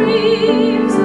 dreams.